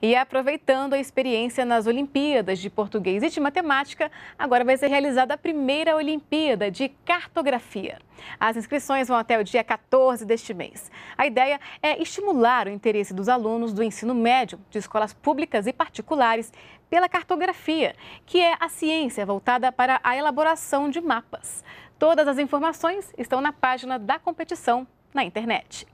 E aproveitando a experiência nas Olimpíadas de Português e de Matemática, agora vai ser realizada a primeira Olimpíada de Cartografia. As inscrições vão até o dia 14 deste mês. A ideia é estimular o interesse dos alunos do ensino médio, de escolas públicas e particulares, pela cartografia, que é a ciência voltada para a elaboração de mapas. Todas as informações estão na página da competição na internet.